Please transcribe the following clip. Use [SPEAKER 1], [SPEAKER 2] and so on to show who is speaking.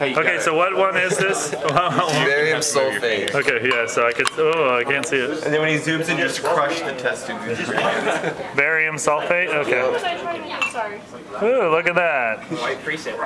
[SPEAKER 1] Okay, so what one is this?
[SPEAKER 2] Barium sulfate.
[SPEAKER 1] Okay, yeah, so I could, oh, I can't see it.
[SPEAKER 2] And then when he zooms in, just crush the test tube.
[SPEAKER 1] Barium sulfate, okay.
[SPEAKER 3] Oh,
[SPEAKER 1] Ooh, look at that.
[SPEAKER 4] White preset.